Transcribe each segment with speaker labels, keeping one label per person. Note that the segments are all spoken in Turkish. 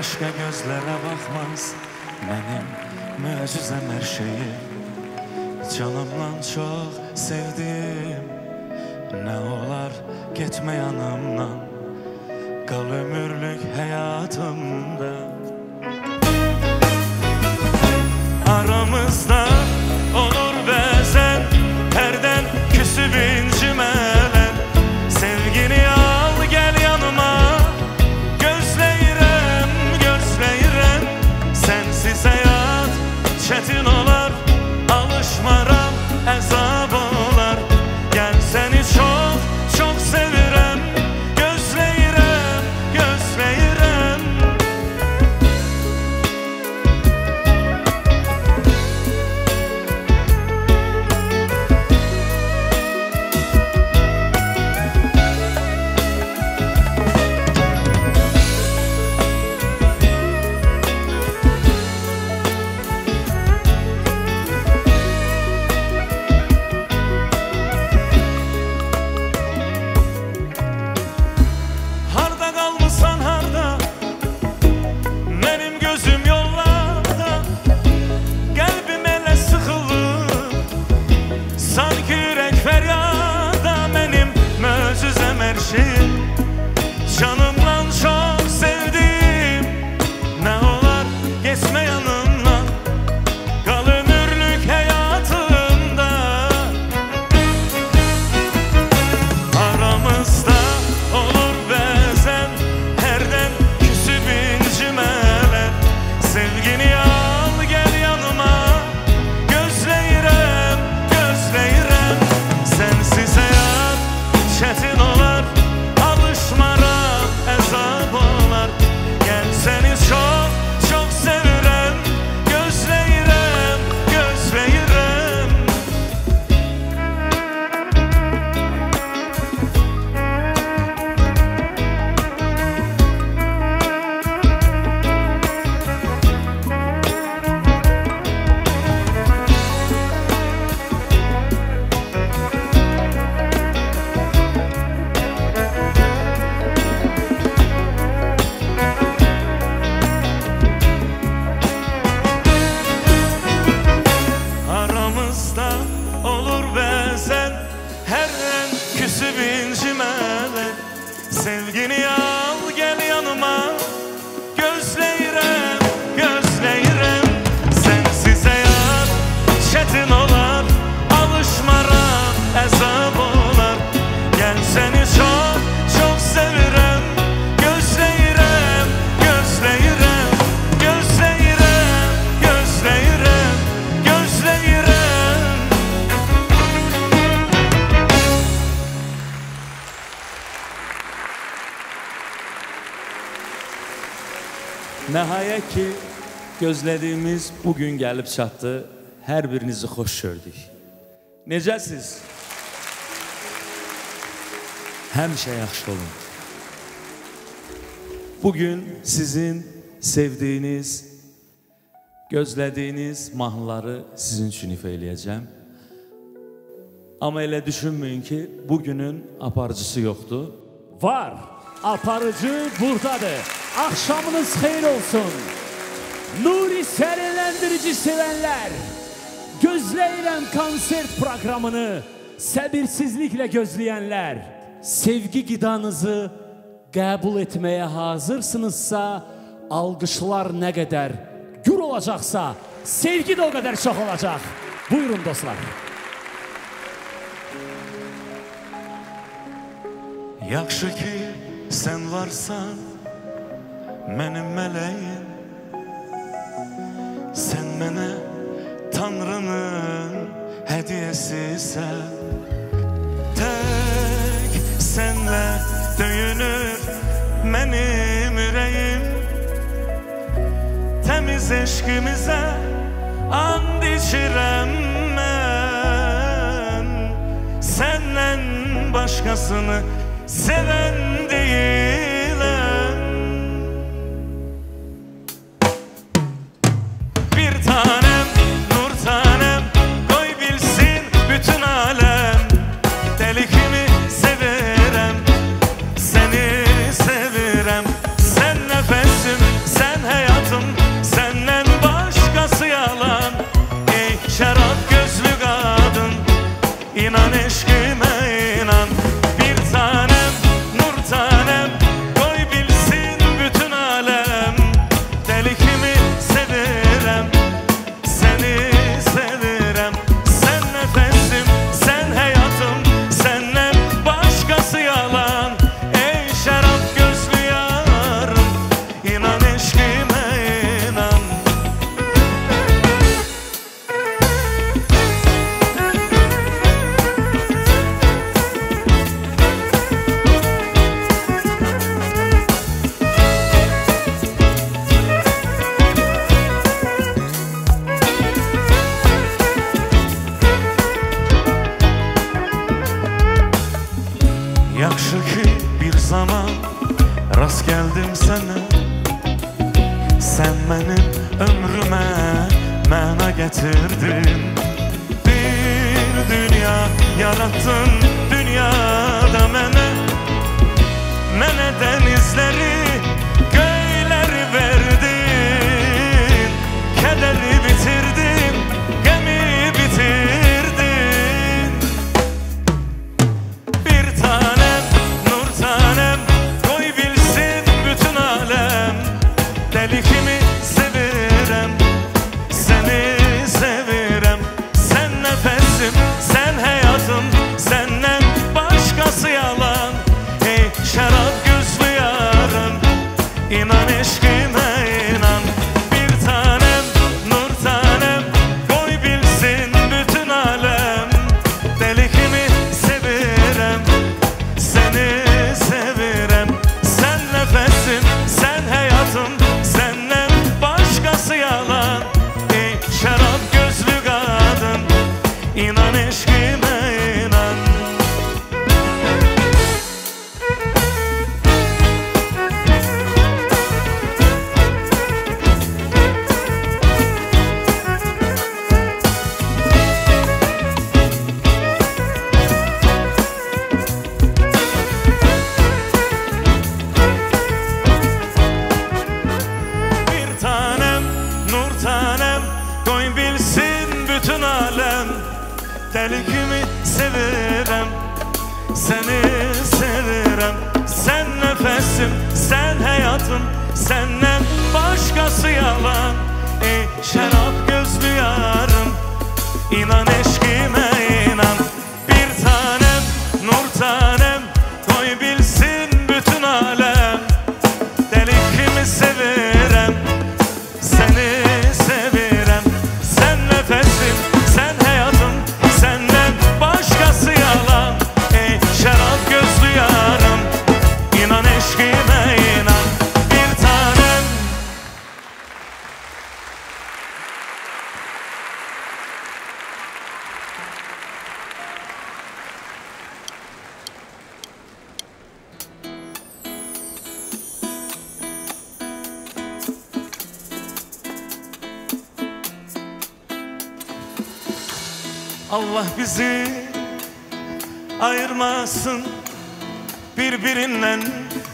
Speaker 1: Başka gözlere bakmaz Benim mucizem her şeyi. Canımdan çok sevdim Ne olar gitme yanımdan. Kal ömürlük hayatımda. Aramızda
Speaker 2: gözlədiyimiz bu gün gəlib çatdı. Hər birinizi xoş gördük. Necəsiz? Həmişə yaxşı olun. Bugün sizin sevdiyiniz, gözlədiyiniz mahnıları sizin üçün ifa eləyəcəm. Amma elə düşünməyin ki, bugünün aparıcısı yoxdur.
Speaker 3: Var. Aparıcı buradadır. Akşamınız hayır olsun. Nuri serinlendirici sevenler. Gözleyilen konser programını səbirsizliklə gözleyenler. Sevgi qidanızı qəbul etməyə hazırsınızsa, alqışlar nə qədər gür olacaqsa, sevgi də o qədər çox olacaq. Buyurun dostlar.
Speaker 1: Yaxşı ki sen varsan Mənim mələyim Sən mənə Tanrının hədiyəsisən Tək sənlə döyünür mənim ürəyim Təmiz eşqimizə and içirəm mən Səndən başqasını sevən deyiləm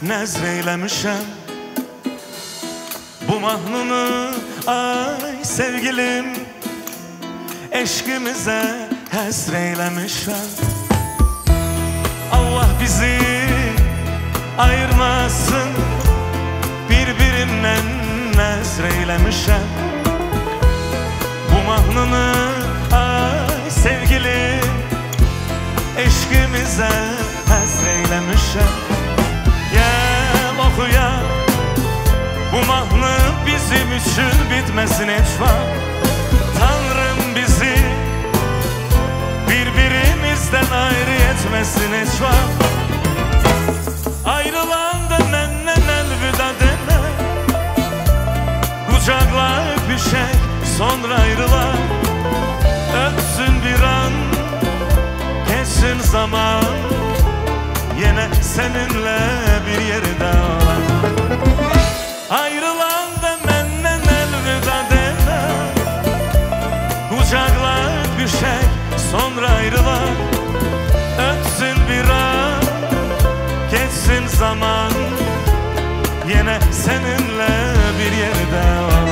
Speaker 1: nezreylemişem Bu mahnını ay sevgilim Eşkimize hesreylemişem. Allah bizi ayırmasın Birbirimden nezreylemişem. Bu mahnını ay sevgilim Eşkimize hesreylemişem uykuya Bu mahluk bizim için bitmez necva Tanrım bizi birbirimizden ayrı etmesin necva Ayrılan demenden elveda deme Kucakla öpüşek sonra ayrılan. Öpsün bir an geçsin zaman. Yine seninle bir yere dağlar Ayrılan da menden elveda deme Kucaklar bir şey sonra ayrılan. Ötsün biraz geçsin zaman. Yine seninle bir yere dağlar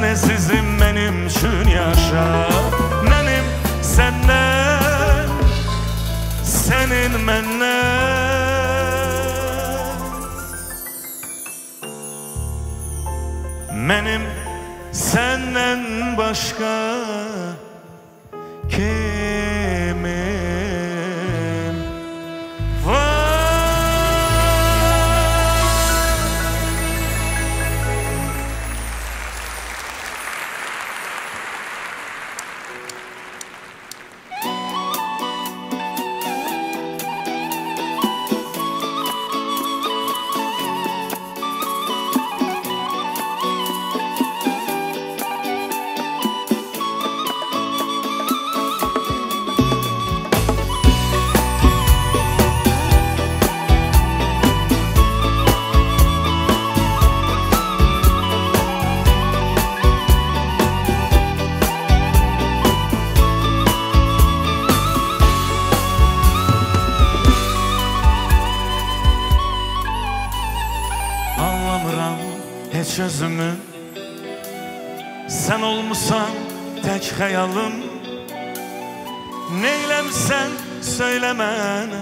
Speaker 1: Əzizim mənim üçün yaşa. Mənim səndən Sənin məndən Mənim səndən başqa tək xəyalım Neyləmsən söylə mənə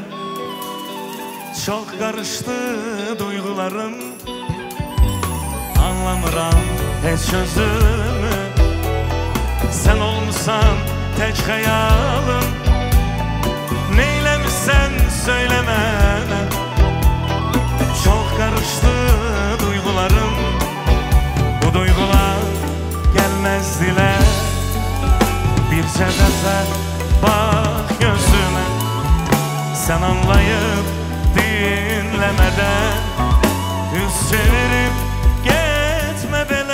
Speaker 1: Çox qarışdı duyğularım Anlamıram heç özümü Sən olmusan tək xəyalım Neyləmsən söylə mənə Çok karıştı duygularım. Bu duygular gelmez dile Defa bak gözüme. Sen anlayıp dinlemeden Yüz çevirip gitme bile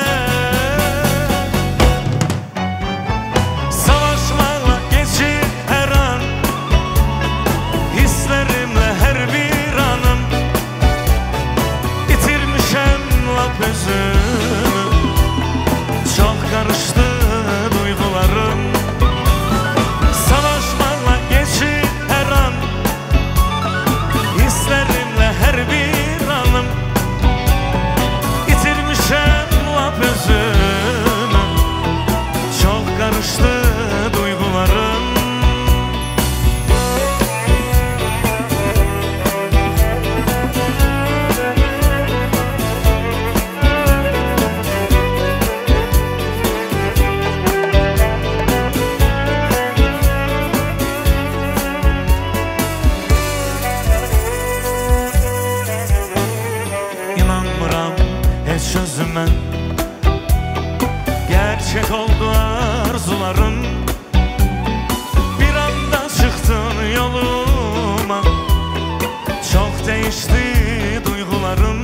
Speaker 1: değişti duygularım.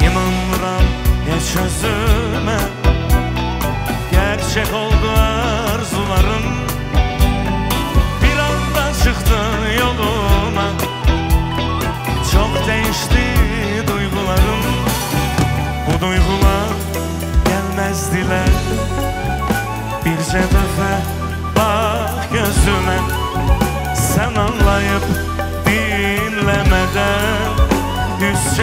Speaker 1: İnanmıram heç özümə Gerçek oldu arzularım. Bir anda çıktın yoluma. Çok değişti duygularım. Bu duygular gelmez dile Bir defa bak gözüme. Sen anlayıp dinlemeden Yüz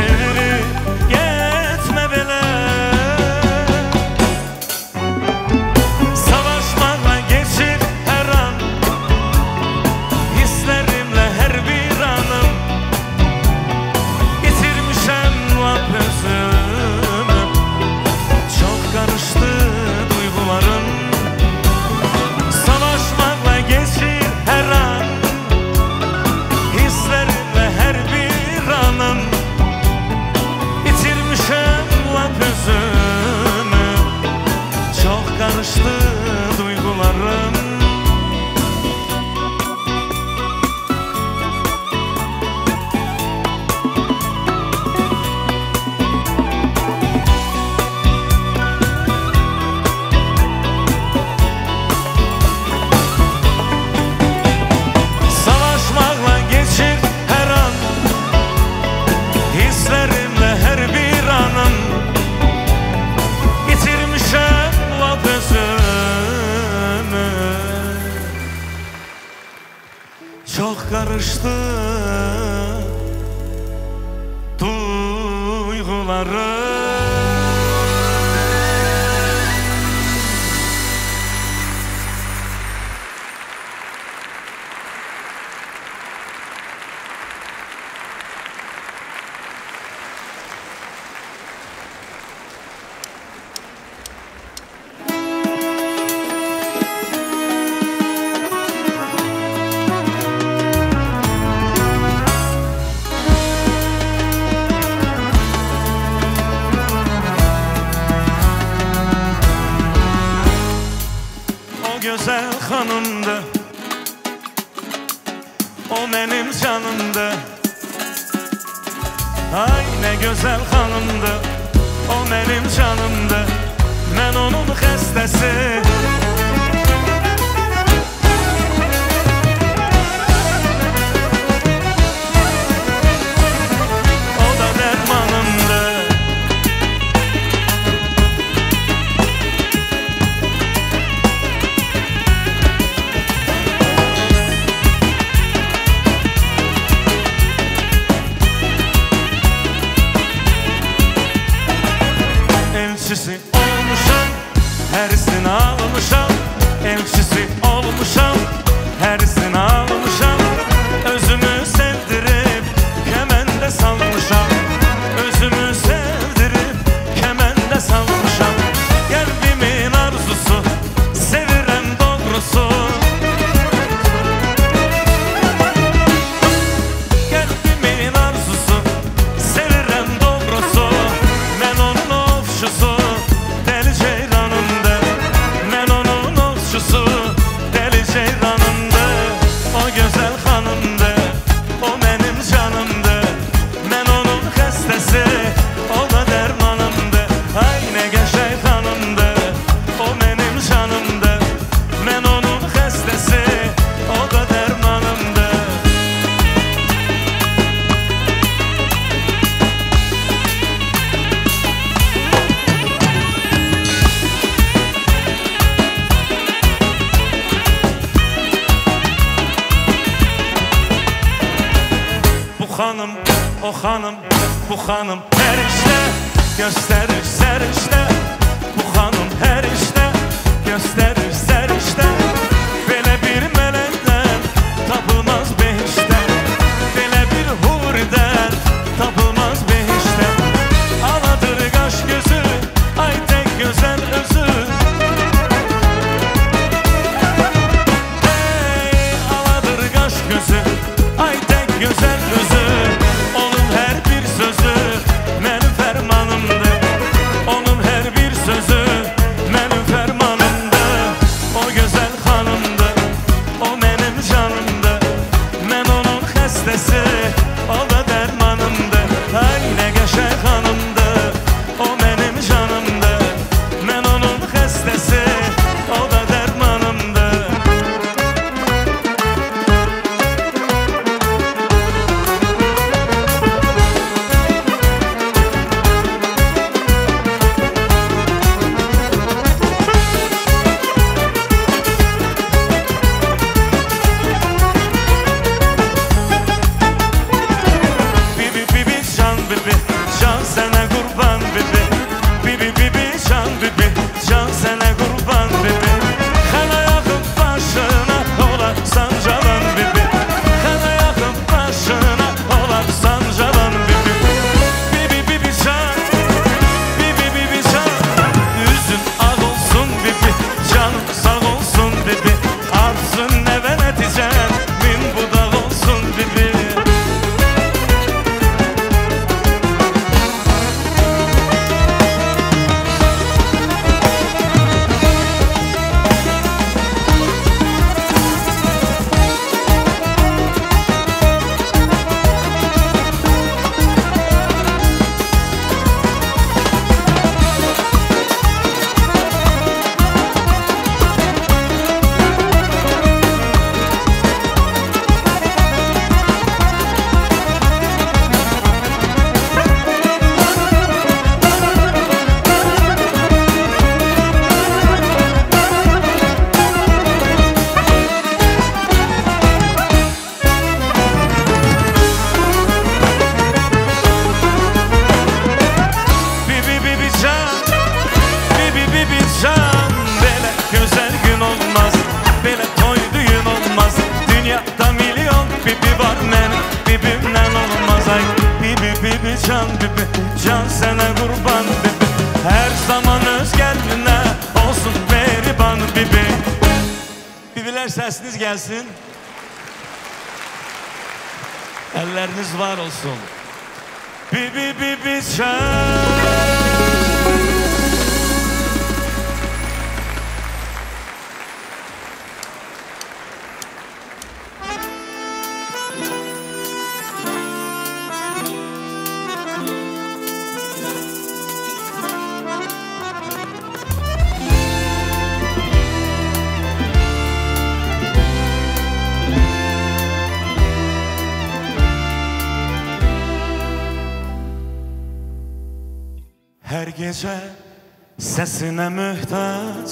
Speaker 1: sesine mühtaç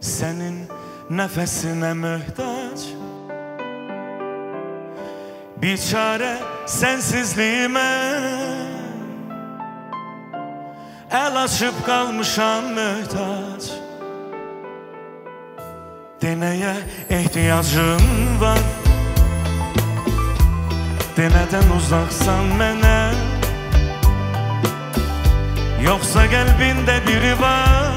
Speaker 1: Senin nefesine mühtaç Bir çare sensizliğime El açıp kalmışam mühtaç Deneye ihtiyacım var. Deneden uzaksan mənə Yoksa kalbinde biri var.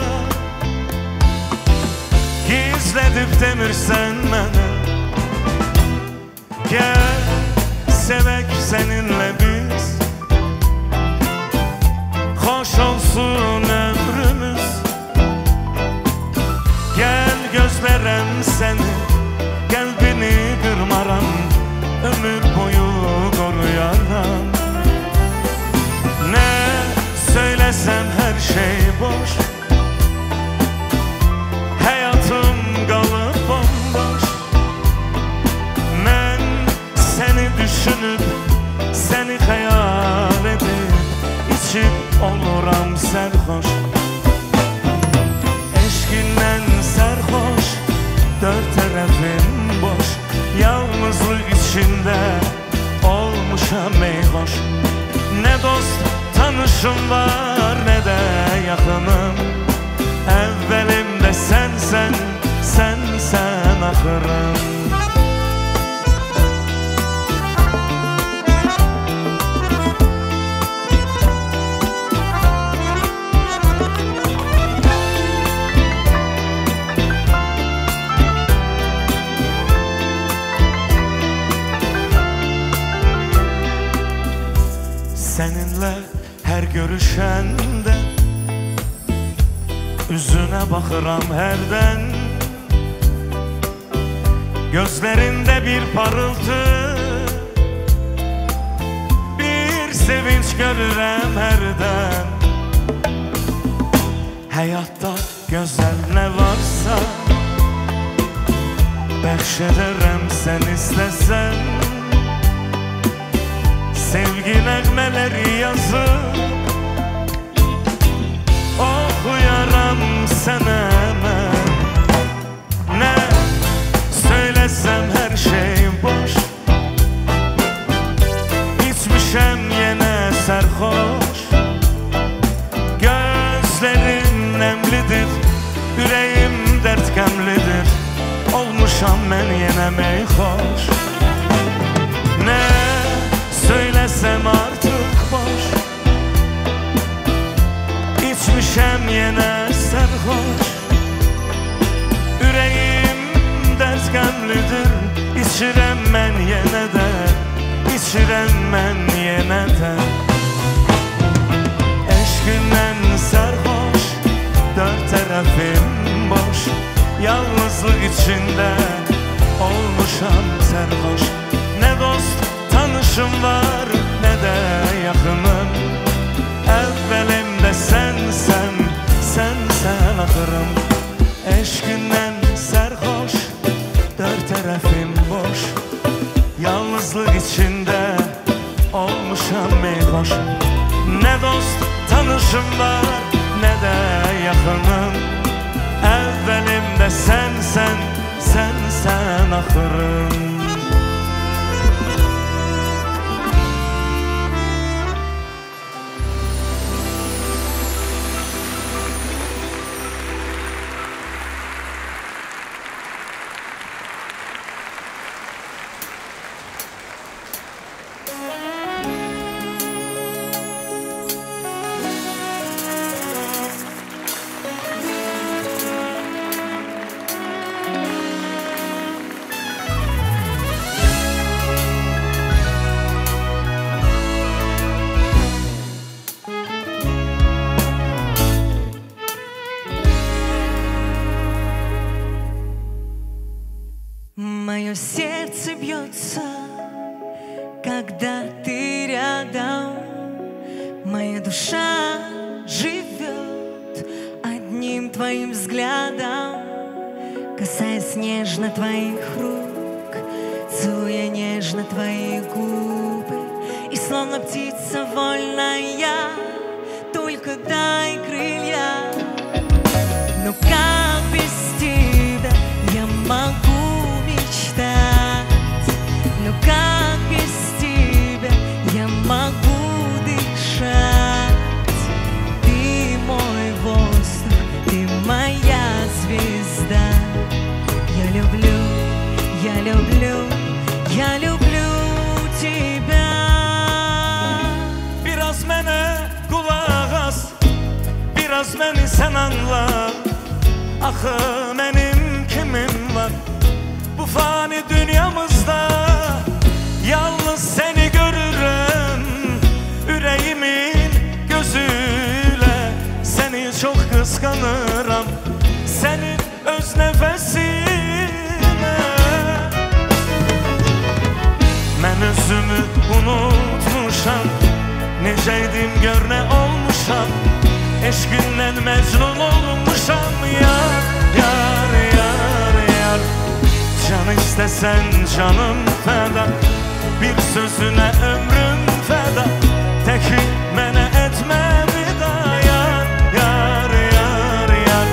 Speaker 1: Gizledip demirsen bana Gel sevek seninle biz. Hoş olsun ömrümüz. Gel gözlerem seni Kalbini kırmaram Ömür boyu koruyaram söylesem her şey boş. Hayatım kalıp bomboş. Ben seni düşünüp Seni hayal edip içip oluram serhoş Eşkinden serhoş Dört tarafım boş. Yalnızlık içinde Olmuşam meyhoş. Ne dost tanışım var ne de yakınım. Evvelimde sen sen sen sen ahırım bakıram herden. Gözlerinde bir parıltı. Bir sevinç görürəm herden. Hayatta güzel ne varsa Bəxş edərəm sen istesen. Sevgi nəğmələri yazıb Oxuyaram sənə mən Nə söylesem her şey boş. İçmişəm yenə sərxoş Gözlerim nemlidir Ürəyim dərd qəmlidir Olmuşam mən yenə meyxoş Ne söylesem artık boş. İçmişem yine sarhoş Yüreğim dert qəmlidir İçirəm mən yenə də İçirəm mən yenə də Eşqindən sarhoş Dört tərəfim boş. Yalnızlık içinde Olmuşam sərxoş Ne dost tanışım var Ne de yakınım. Evvelimde sen sen Sen mən axırım Eşqindən sərxoş Dörd tərəfim boş Yalnızlıq içində Olmuşam meyxoş Nə dost tanışım var
Speaker 4: Nə də yaxınım Əvvəlimdə sənsən Sənsən axırım твоим взглядом, касаясь нежно твоих рук, целуя нежно твои губы, и словно птица вольная, только дай крылья. Но как без тебя я могу
Speaker 1: Biraz məni sən anla. Axı mənim kimim var? Bu fani dünyamızda Yalnız səni görürəm Ürəyimin gözüyle Səni çox qısqanıram Sənin öz nəfəsinə Mən özümü unutmuşam. Necəydim gör nə olmuşam Eşqindən məcnun olmuşam Yar, yar, yar, yar Can istəsən canım fəda Bir sözünə ömrüm fəda Təki mənə etmə vida Yar, yar, yar, yar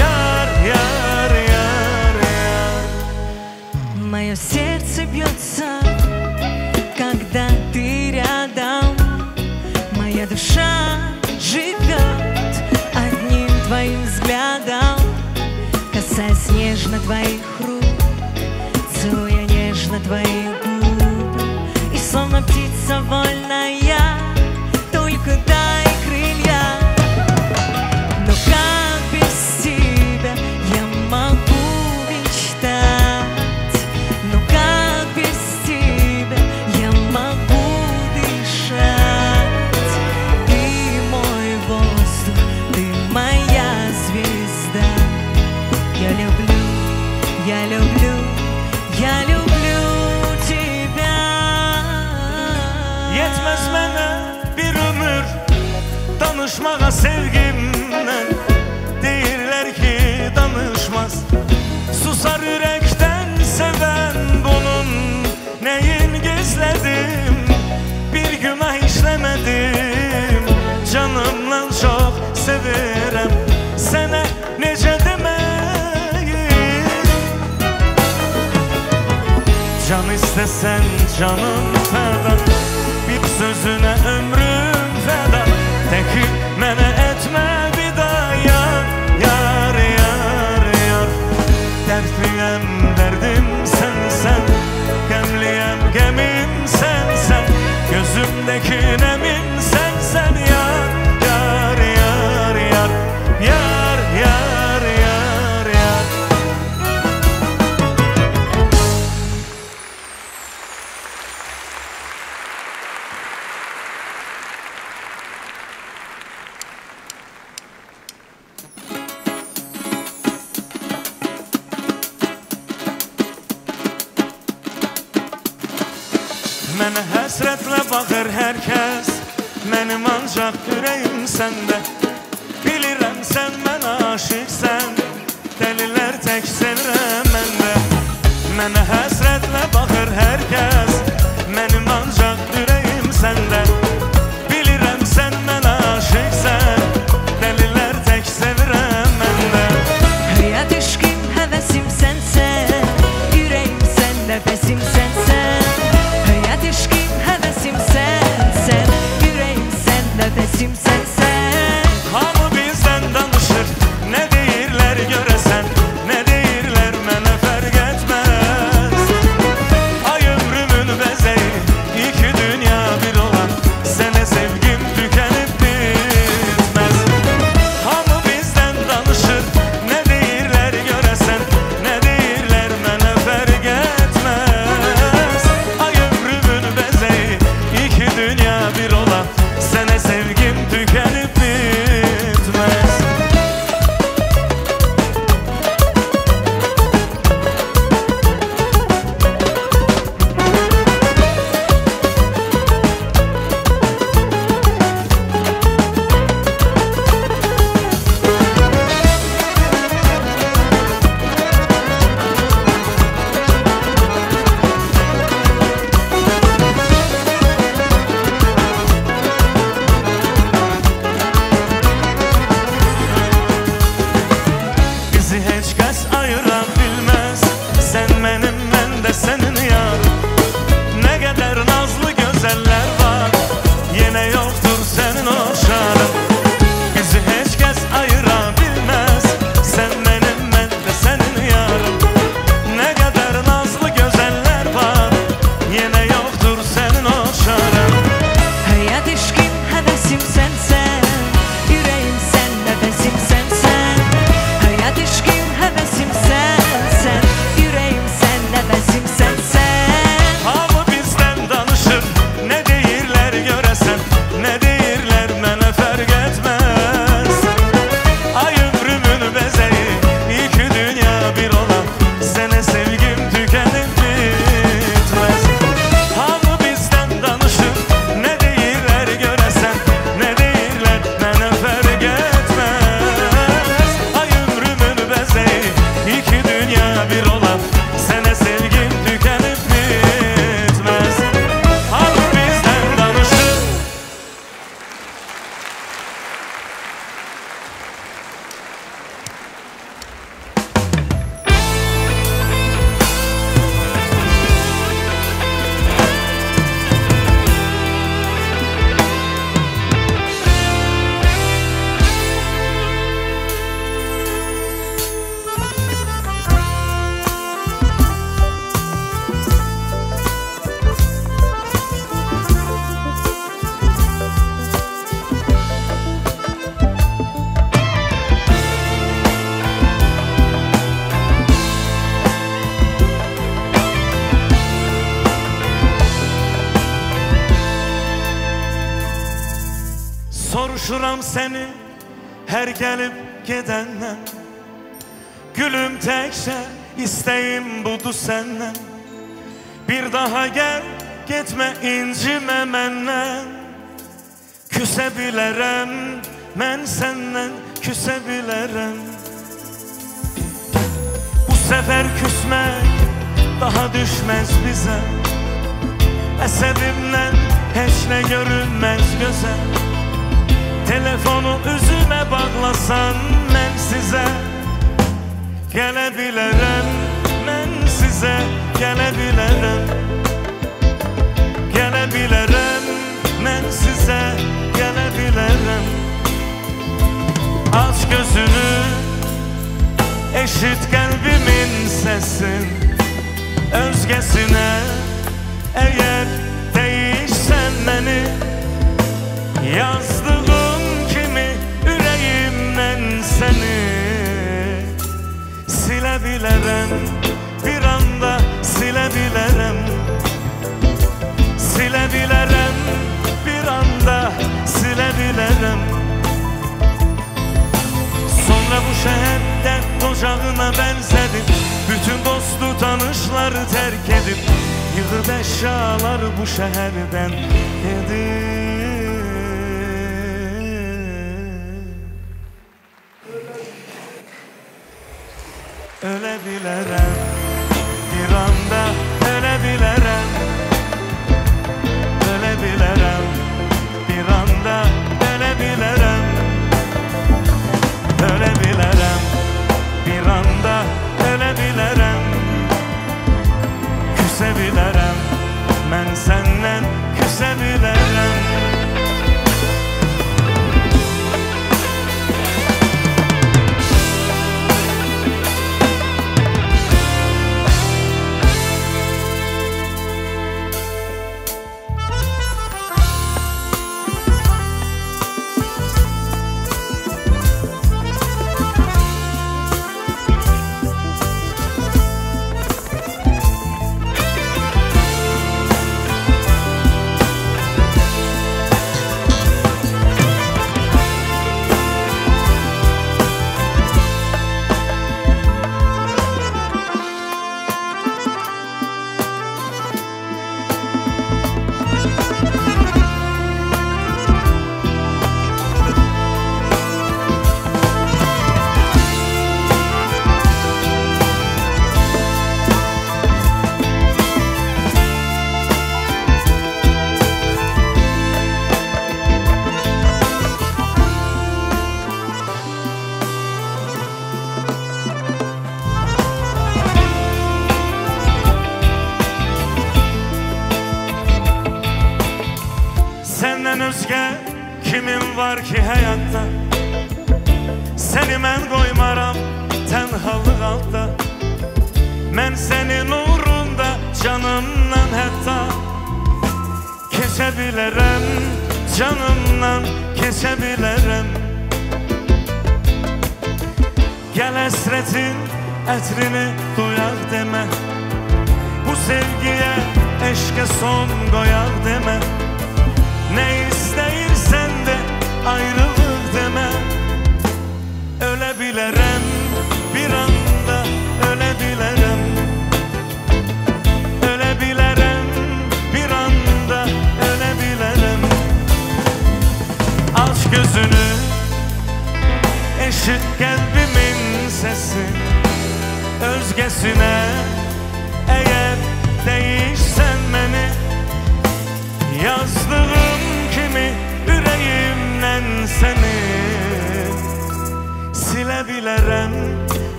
Speaker 1: Yar, yar, yar, yar
Speaker 4: Мое сердце бьется, когда ты рядом. Моя душа живет одним твоим взглядом, касаясь нежно твоих рук, целуя нежно твои губы. И словно птица вольная,
Speaker 1: İstesen canım feda Bir sözüne ömrüm feda. Teki mene etme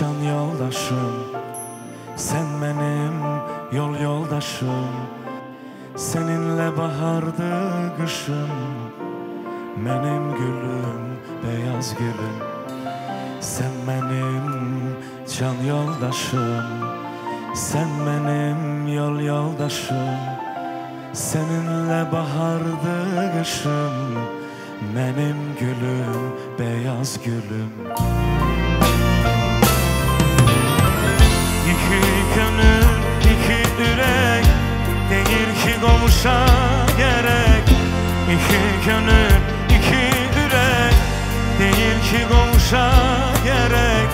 Speaker 1: Geçen yoldaşım. Sen benim yol yoldaşım. Seninle bahardı kışım. Benim gülüm beyaz gülüm. Sen benim can yoldaşım. Sen benim yol yoldaşım. Seninle bahardı kışım. Benim gülüm beyaz gülüm. İki gönül, iki yürek. Değil ki komşa gerek. İki gönül, iki yürek. Değil ki komşa gerek.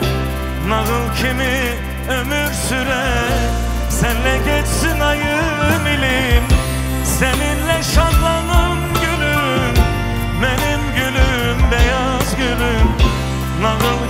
Speaker 1: Nağıl kimi ömür sürer Senle geçsin ayım ilim. Seninle şadlanım gülüm. Benim gülüm, beyaz gülüm. Nağıl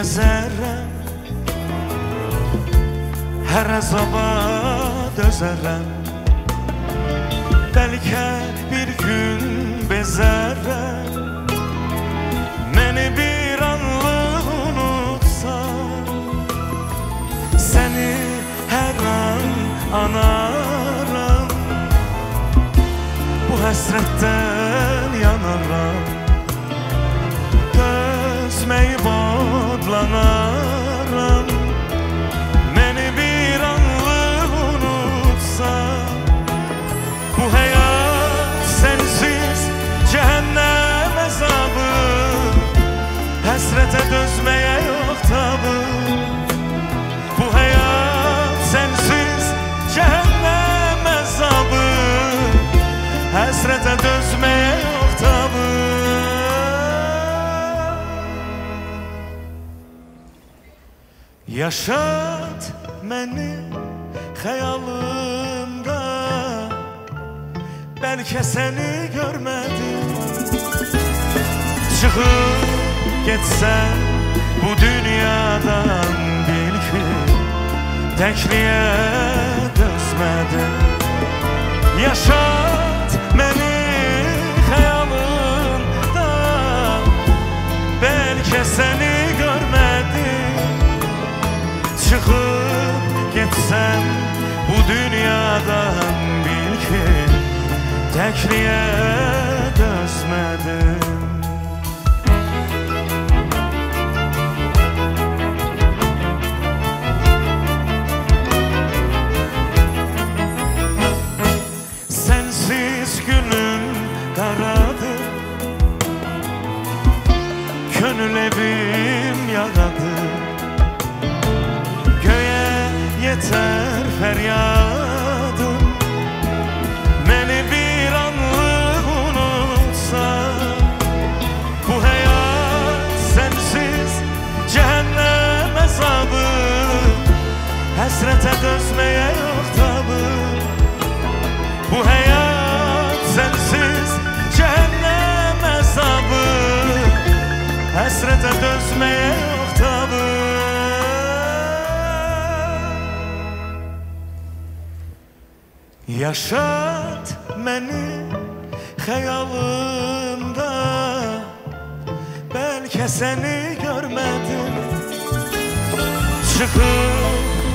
Speaker 1: gezerem Her azaba dözerem Hasrete dözmeye yok tabi Bu hayat sensiz cehennem hesabı Hasrete dözmeye yok tabi Yaşat beni xəyalımda Bəlkə səni görmədim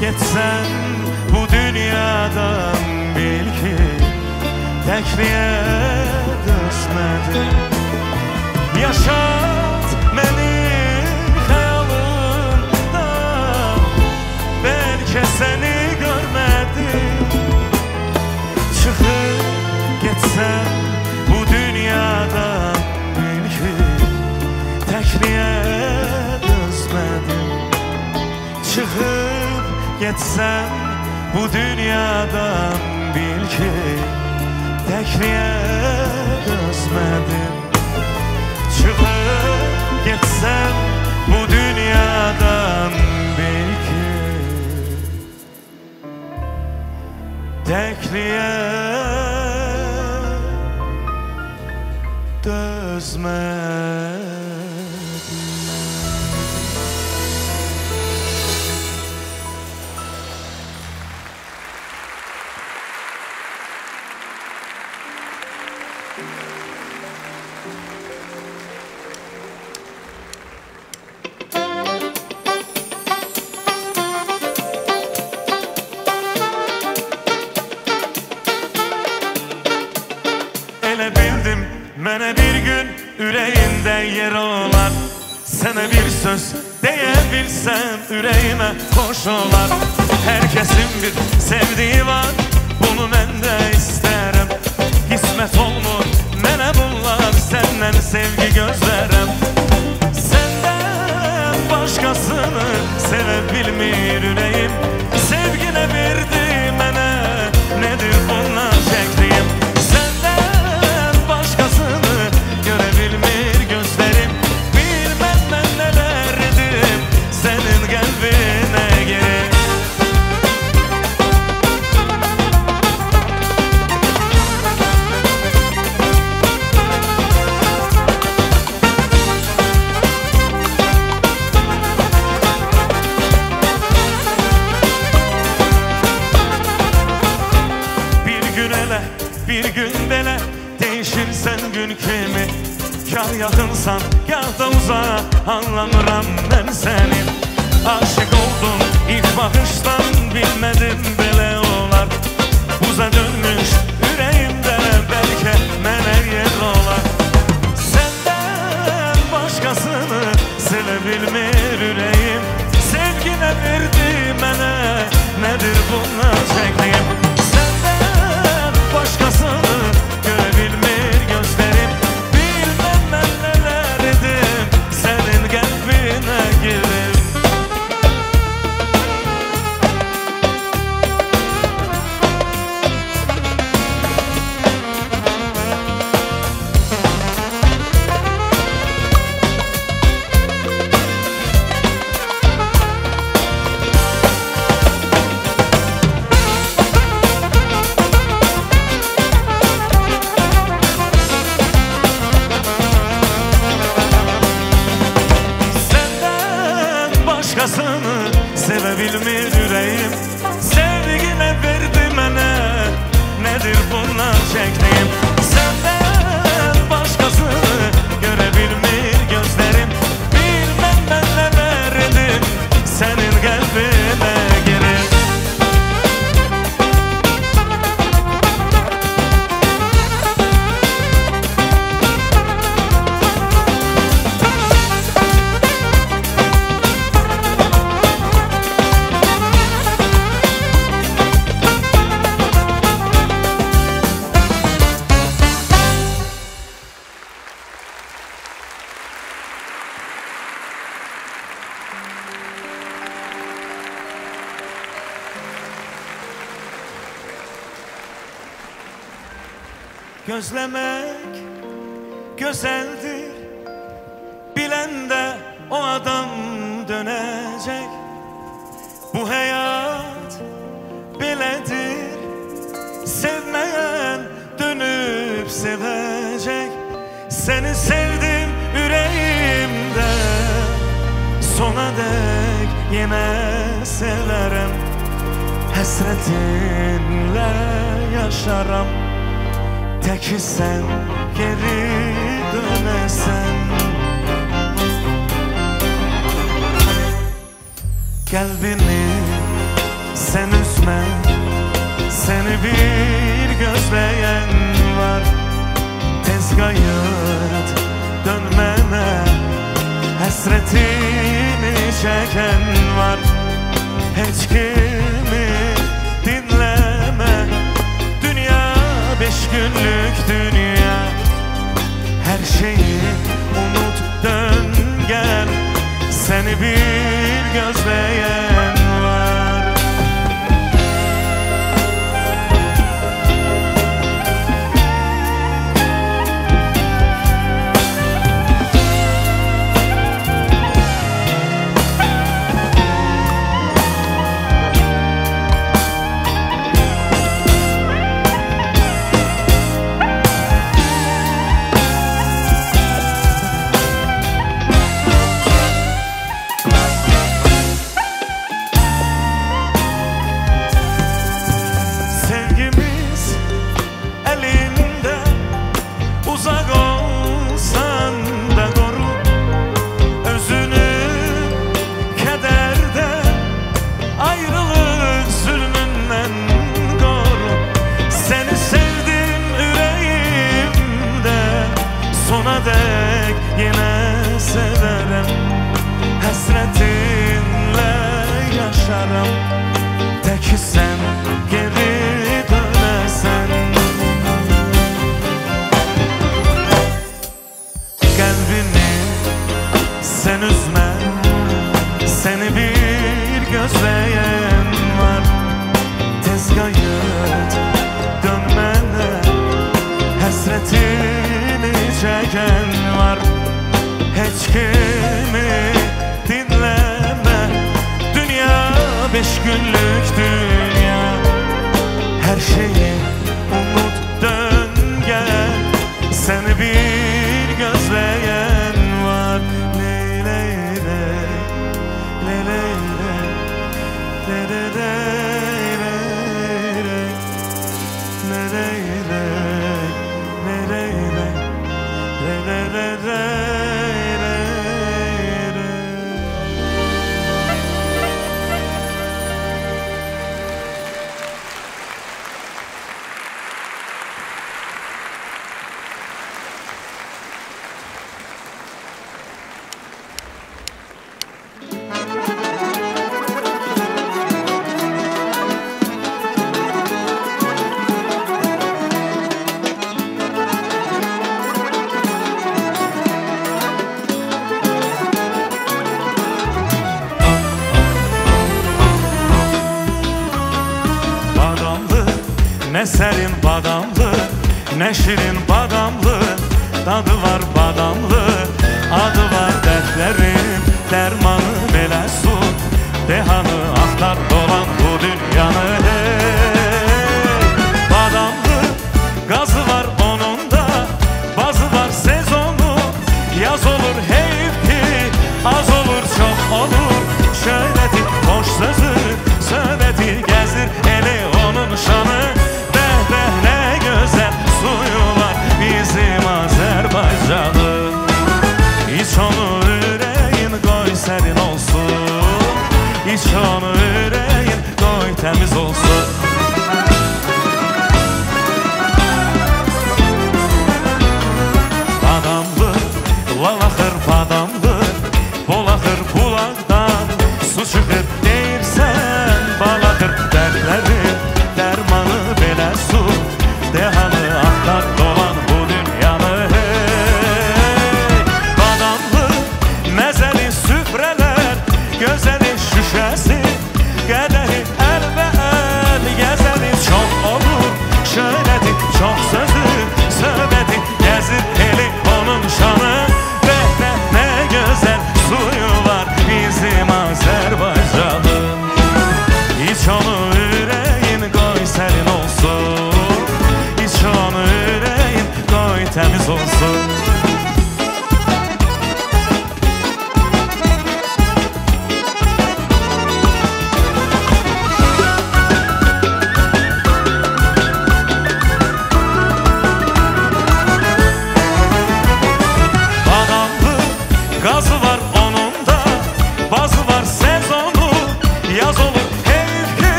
Speaker 1: Getsən bu dünyadan bil ki Təkliyə dözmədim Yaşat məni xəyalımda Bəlkə səni görmədim Çıxıb getsəm bu dünyadan bil ki Təkliyə dözmədim Çıxıb getsəm bu dünyadan bil ki Təkliyə dözmədim Çıxıb getsəm bu dünyadan bil ki Təkliyə dözmədim olar Hər kəsin bir sevdiyi var, bunu mən də istərəm Qismət olmur mənə bunlar, səndən sevgi gözlərəm Səndən başqasını sevə bilmir in.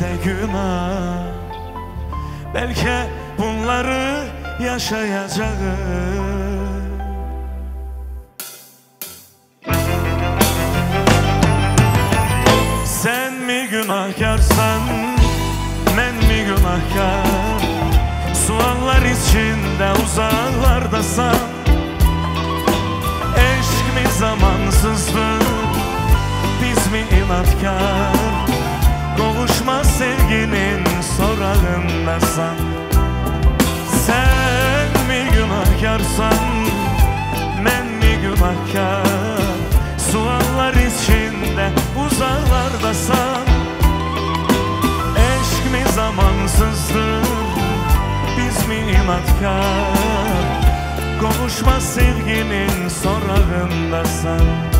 Speaker 1: De günah. Belki bunları mi günahkarsan Ben mi günahkar? Suallar içinde uzaklardasan Eşk mi zamansızdır Biz mi inatkar Kovuşma sevginin sorağındasan Sen mi günahkarsan Ben mi günahkar? Suallar içinde uzaklardasan. Eşk mi zamansızdır Biz mi inatkar Konuşma sevginin sorağındasan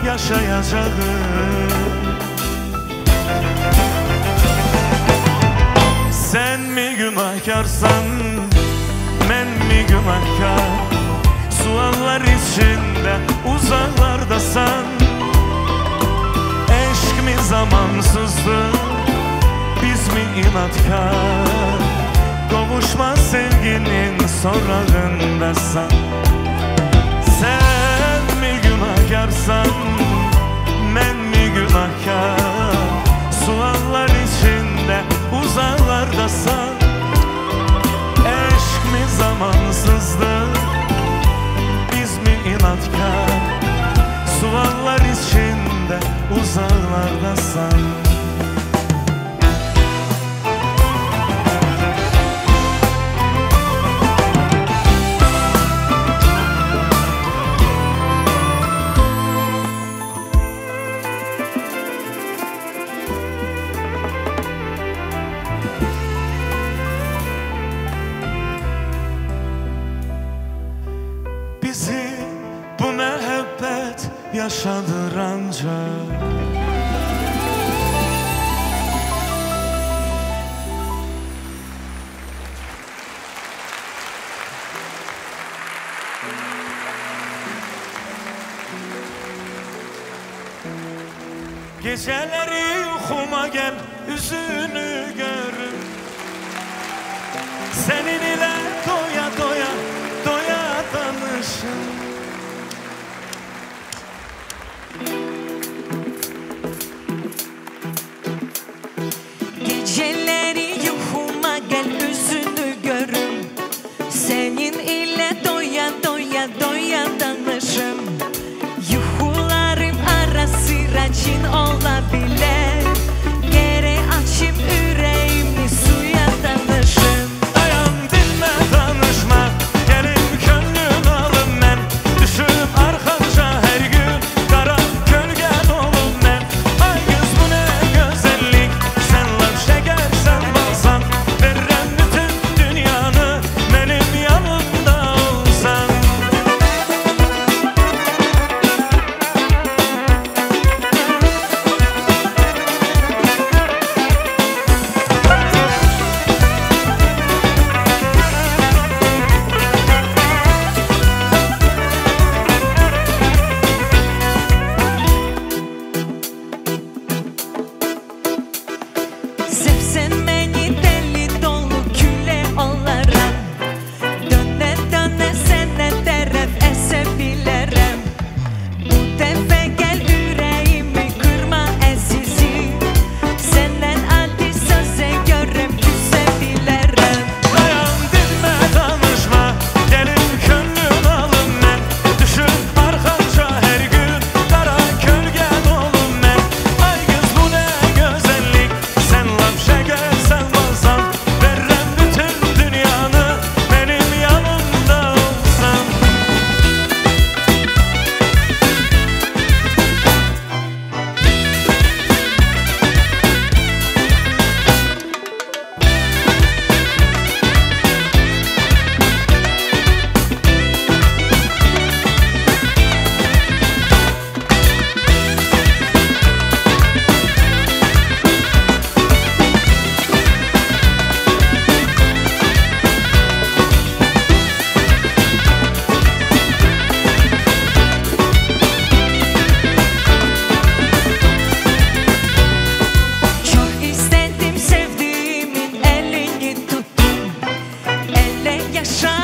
Speaker 1: bunları yaşayacağız Sen mi günahkarsan Ben mi günahkar? Suallar içinde uzaklardasan. Eşk mi zamansızdır Biz mi inatkar Kovuşma sevginin sorağındasan Sen günahkarsan Ben mi günahkar? Suallar içinde uzaklardasan Eşk mi zamansızdır? Biz mi inatkar Suallar içinde hüzünü görür. Senin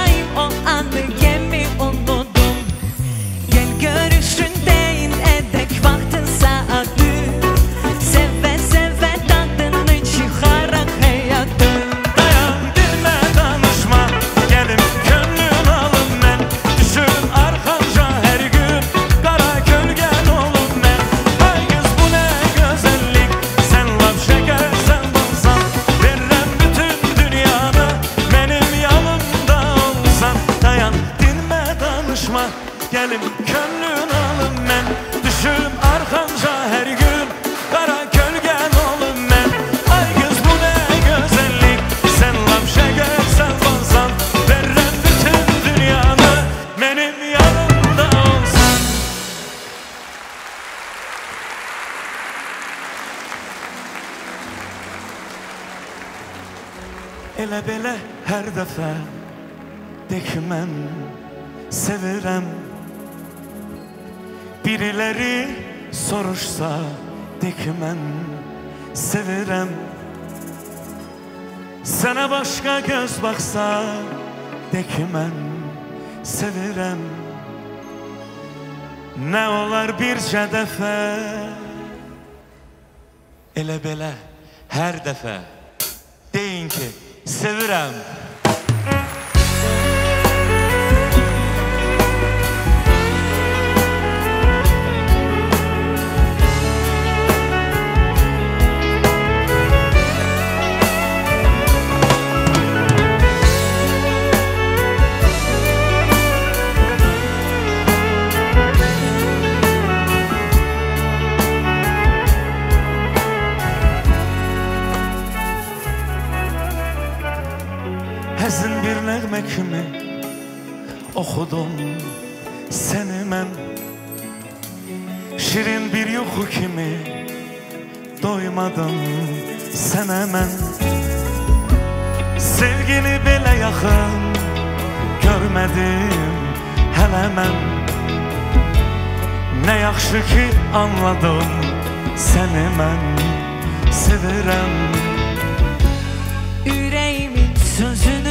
Speaker 1: time on and again. Sənə başqa göz baxsa De ki mən sevirəm Nə olar bircə dəfə Elə belə hər dəfə Deyin ki sevirəm Demek mi? Okudum seni ben Şirin bir yuku kimi doymadım sen hemen. Sevgini bile yakın görmedim hele hemen. Ne yakşı ki anladım seni ben sevirem
Speaker 4: Yüreğimin sözünü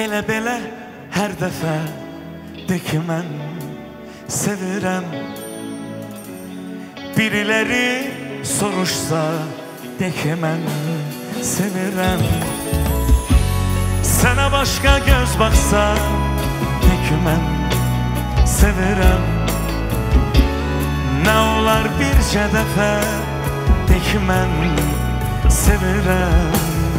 Speaker 1: Elə belə hər dəfə de ki mən sevirəm Biriləri soruşsa de ki mən sevirəm Sənə başqa göz baxsa de ki mən sevirəm Nə olar bircə dəfə de ki mən sevirəm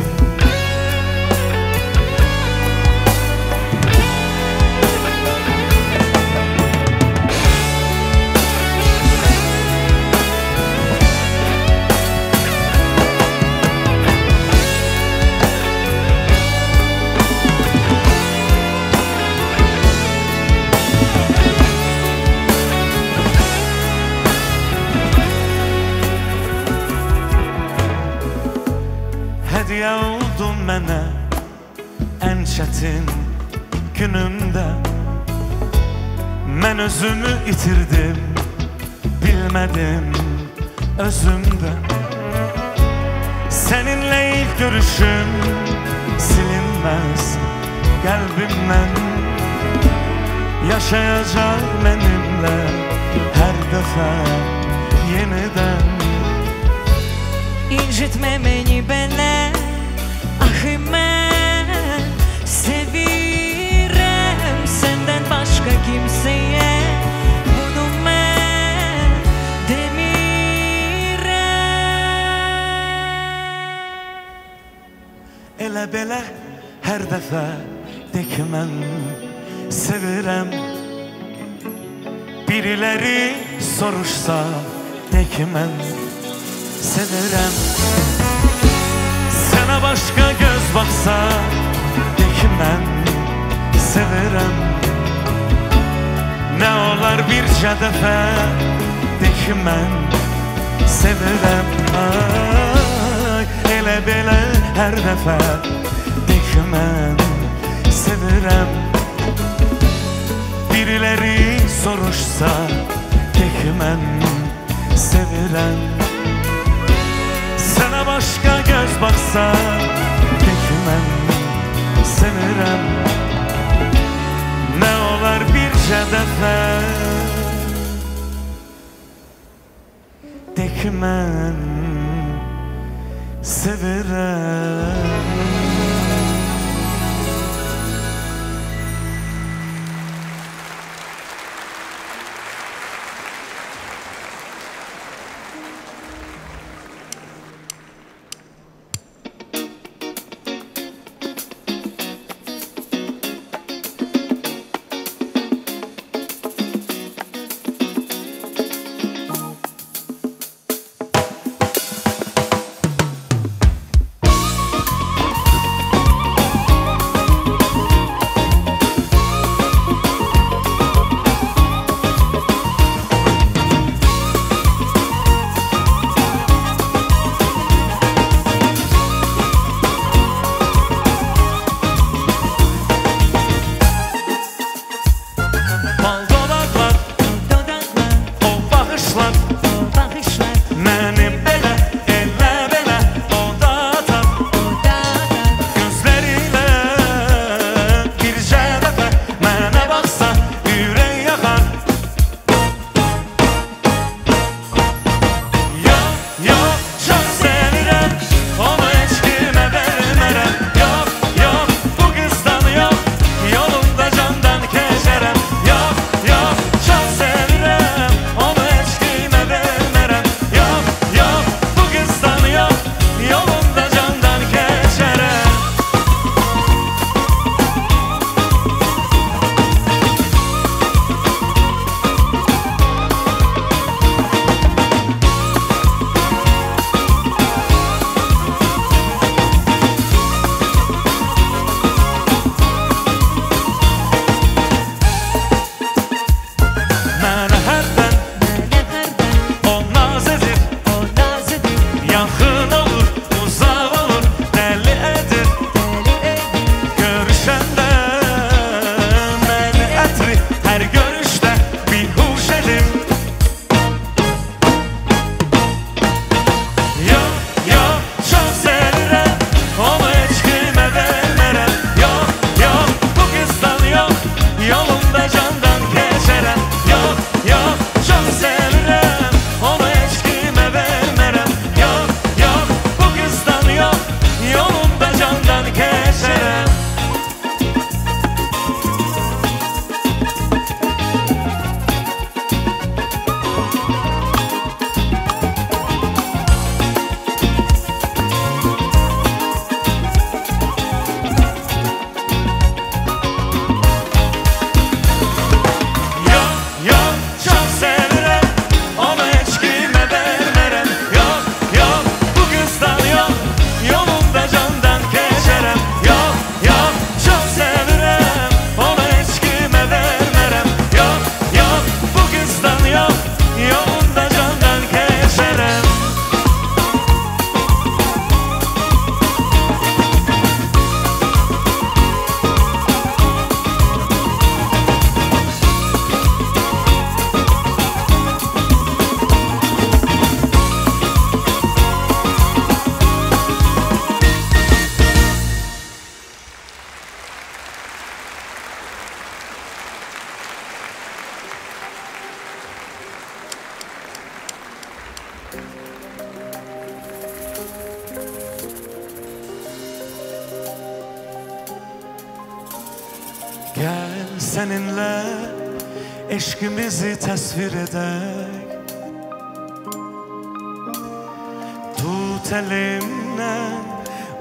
Speaker 1: Oldun mənə ən çətin günümdə Mən özümü itirdim, bilmədim özümdə Seninle ilk görüşüm silinmez kalbimden Yaşayacak benimle her defa yeniden.
Speaker 4: İncitme beni bele
Speaker 1: Elə belə hər dəfə de ki mən sevirəm soruşsa de ki mən sevirəm Sənə göz baxsa de ki mən sevirəm olar bircə dəfə de ki mən elə belə hər dəfə ki mən sevirəm Biriləri soruşsa ki mən sevirəm Sənə başqa göz baxsa ki mən sevirəm Nə olar bircə dəfə ki mən sevirəm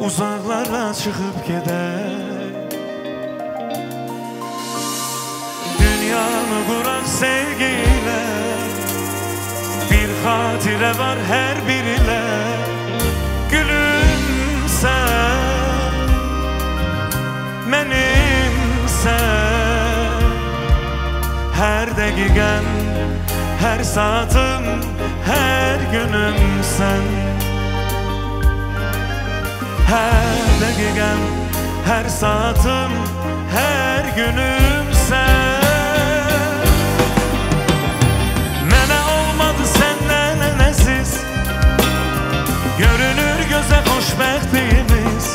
Speaker 1: uzaklara çıkıp gedek Dünyanı kuran sevgiyle Bir hatire var her birine Gülümse Benimse Her dakikan Her saatim Her günüm sen Her dakikan Her saatim Her günüm sen. Mənə olmadı səndən ənəsiz Görünür gözə xoşbəxtiyimiz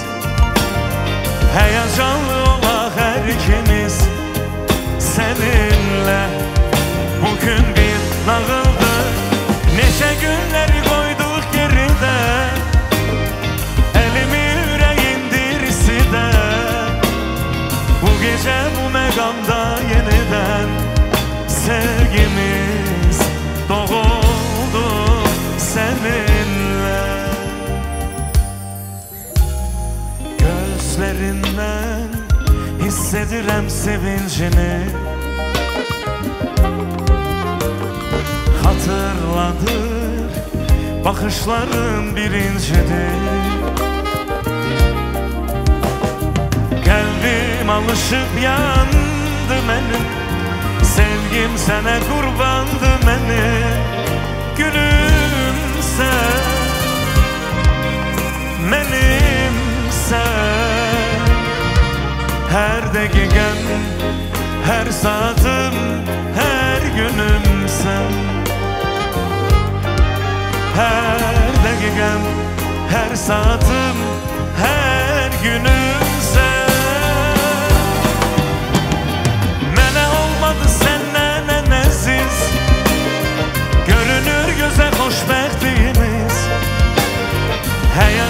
Speaker 1: Həyacanlı olaq hər ikimiz. Səninlə Bugün bir nağıldır Neçə günləri qoyduq məqamda yenidən Sevgimiz doğuldu seninle. Gözlerinden hissedirim sevincini Hatırladır bakışların birincidir Kalbim alışıp yandı benim Sevgim sana kurbandı benim Gülümse Benimse Her dakikan Her saatim Her günüm sen Her dakikan Her saatim Her günüm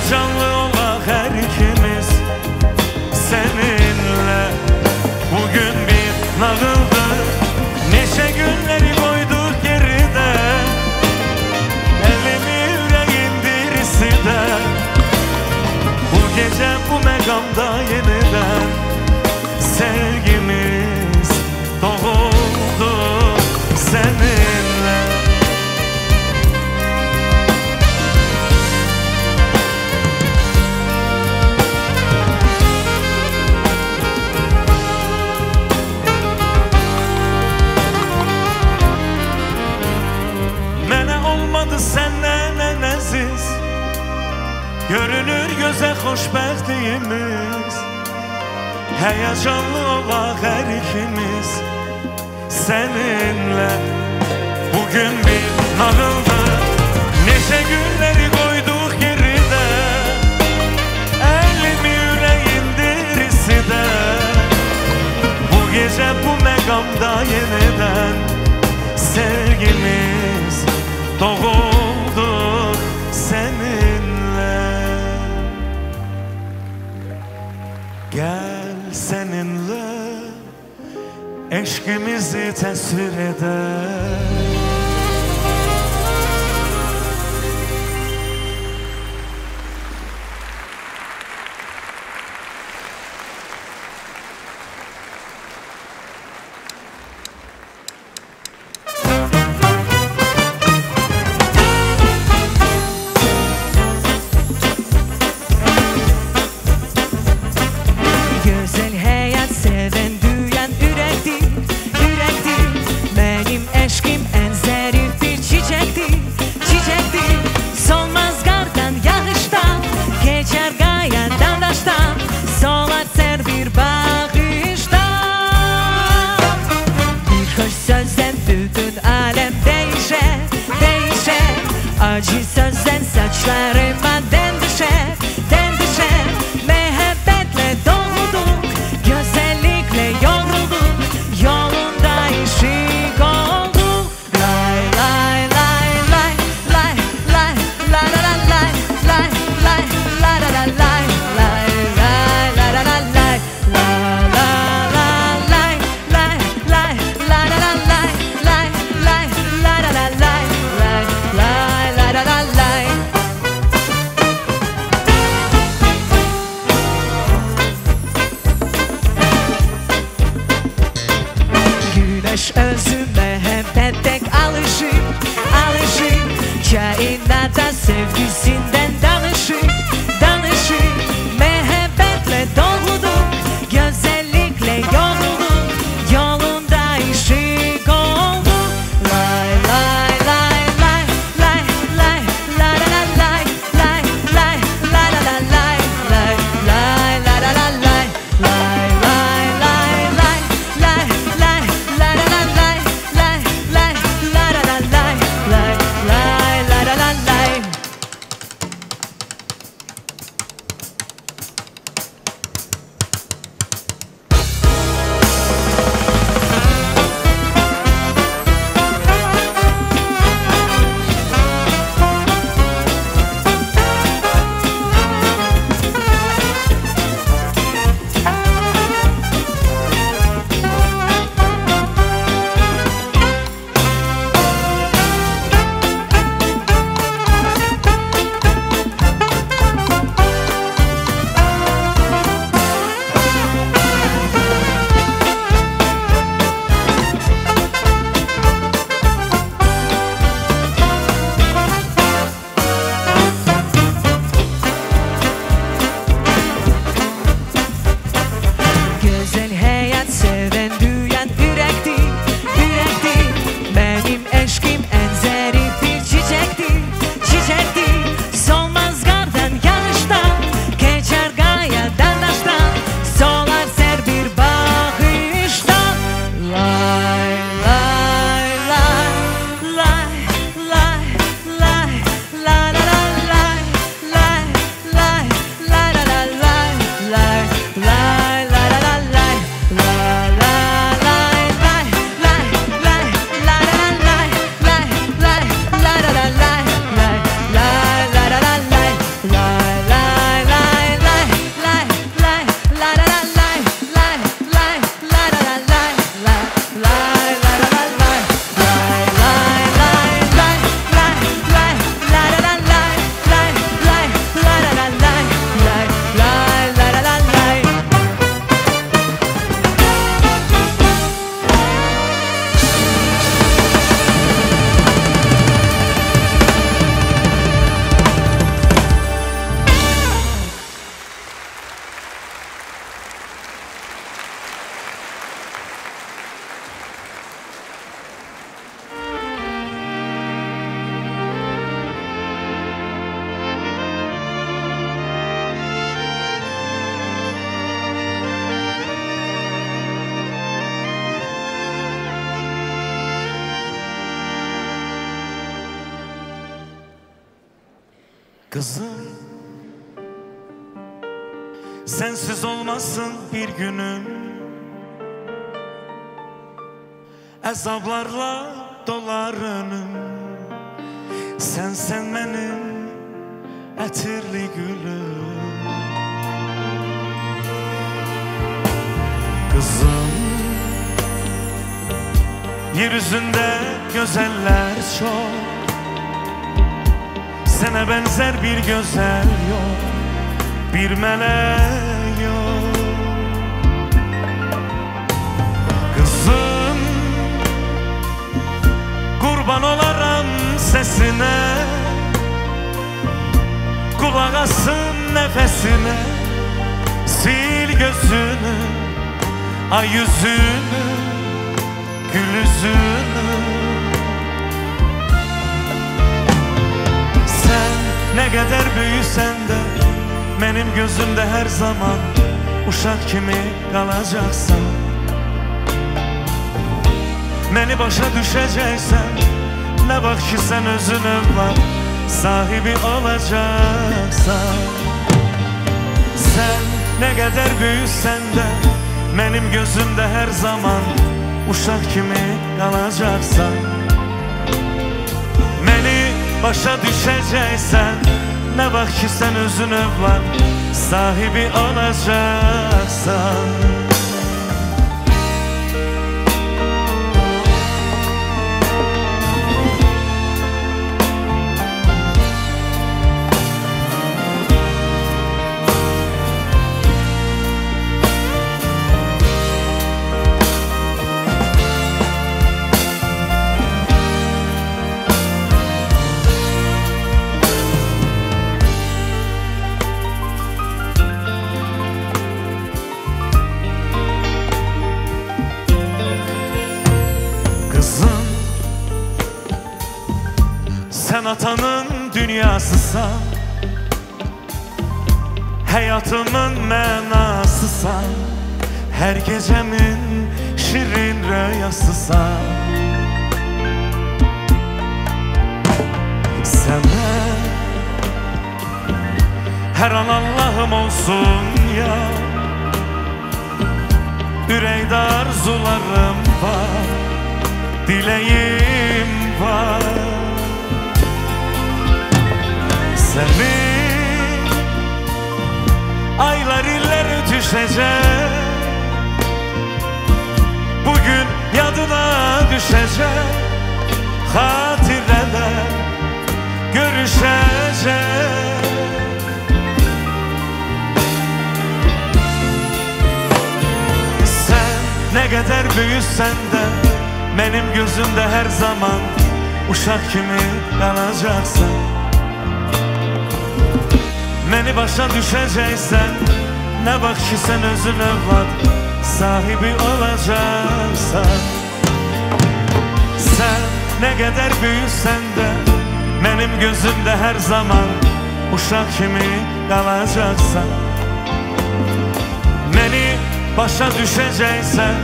Speaker 1: Həyacanlı olaq hər ikimiz Səninlə Bugün bir nağıldır Neçə günləri qoyduq geridə Əlimi ürəyin dirisi də Bu gecə bu məqamda yenidən Sevgimiz doğuldu. Seninle Görünür gözə xoşbəxtiyimiz Həyacanlı olaq hər ikimiz. Səninlə Bugün bir nağıldır Neçə günləri qoyduq geridə Əlimi ürəyin dirisi də Bu gecə bu məqamda yenidən Sevgimiz doğuldu Gel seninle eşkimizi tasvir eder sahibi olacaksan Sen ne qədər büyüsən də Mənim gözümdə hər zaman Uşaq kimi qalacaqsan Məni başa düşəcəksən Nə vaxt ki sən özün övlad Sahibi olacaqsan dünyasısan Hayatımın menasısan Her gecemin şirin rüyasısan Sana Her an Allah'ım olsun ya. Yüreğde arzularım var Dileğim var Seni Aylar iller düşecek. Bugün yadına düşecek. Hatireler görüşecek. Sen ne kadar büyüsen de Benim gözümde her zaman Uşak kimi kalacaksın Beni başa düşeceksen Ne bak ki sen özün evlat Sahibi olacaksan. Sen ne kadar büyüsen de Benim gözümde her zaman Uşak kimi kalacaksan. Beni başa düşeceksen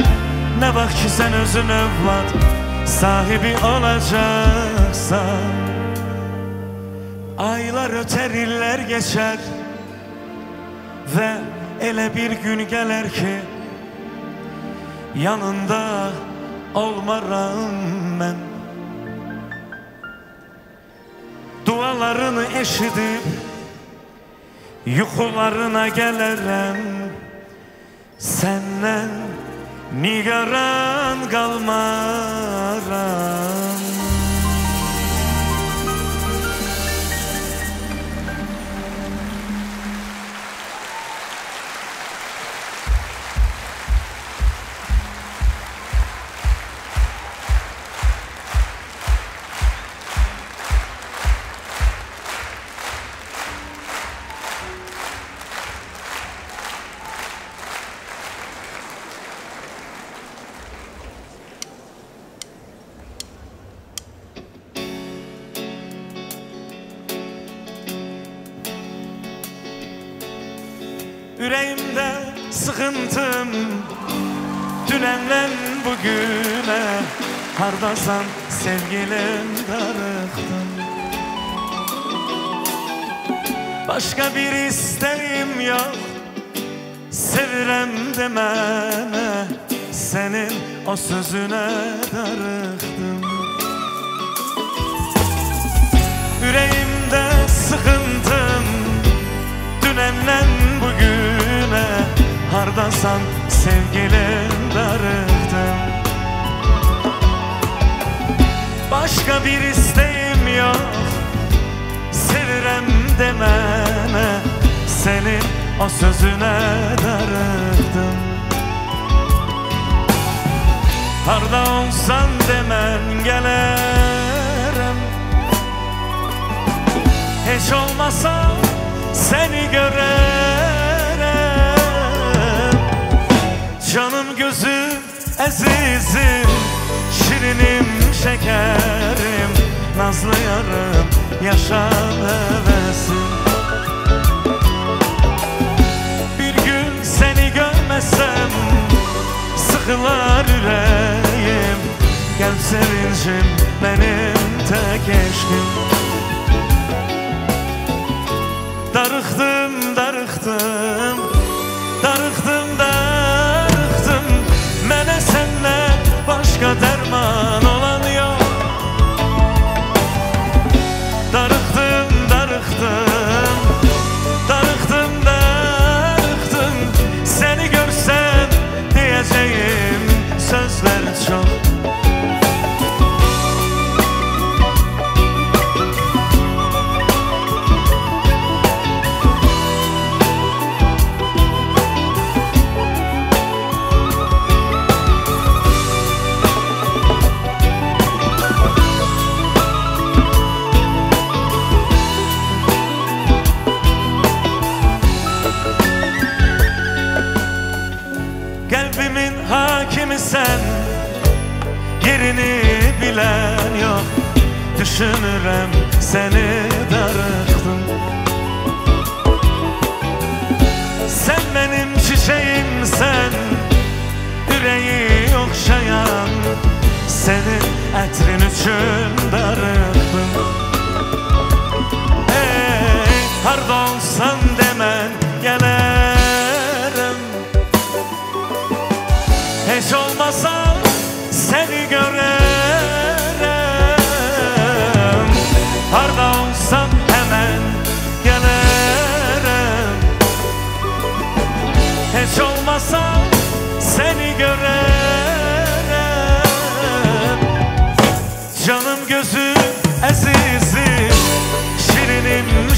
Speaker 1: Ne bak ki sen özün evlat Sahibi olacaksan. Aylar öter iller geçer. Ve ele bir gün gelir ki Yanında olmaram ben. Dualarını eşidip Yuxularına gələrəm Səndən nigaran qalmaram sıkıntım. Dünenden bugüne Hardasan sevgilim darıktım Başka bir isteğim yok. Sevirem demene Senin o sözüne darıktım. Yüreğimde sıkıntım. Dünenden Hardasan sevgilim darıktım Başka bir isteğim yok. Sevirem demene Senin o sözüne darıktım Harda olsan demen gelirim Hiç olmasa seni görerim Canım gözüm azizim Şirinim şekerim Nazlı yarım yaşam hevesim Bir gün seni görmesem Sıkılar yüreğim Gel sevincim benim tek eşkim. Darıktım Darıktım, Düşünürem seni darıktım. Sen benim çiçeğim sen Yüreği okşayan Senin etrin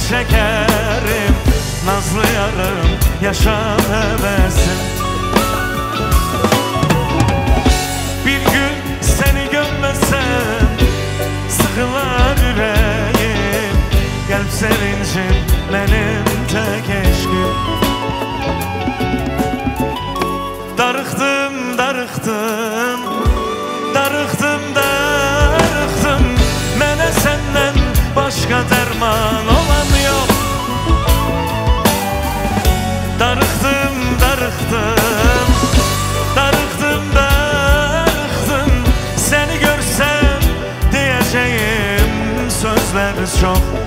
Speaker 1: şekerim Nazlı yarım yaşam hevesim Bir gün seni görmesem Sıkılar yüreğim. Kalp sevincim benim tek eşkim. Darıktım Darıktım, champs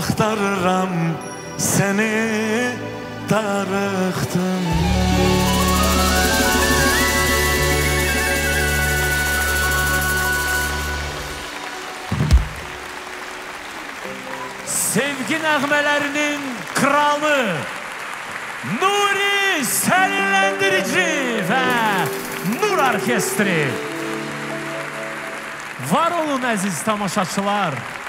Speaker 1: Aktarıram seni darıktım
Speaker 3: Sevgi nəğmələrinin kralı Nuri Sərinləndirici və Nur Orkestri. Var olun əziz tamaşaçılar.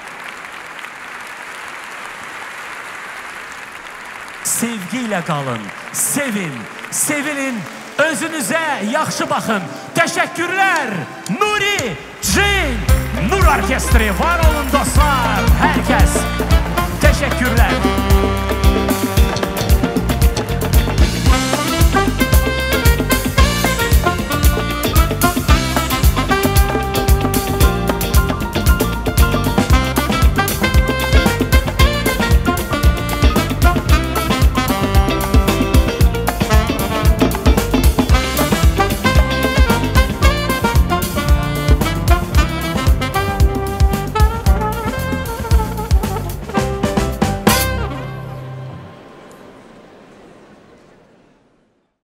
Speaker 3: Sevgi ilə qalın, sevin, sevinin, özünüzə yaxşı baxın. Təşəkkürlər Nuri Cin. Orkestri var olun dostlar. Herkes. Teşekkürler.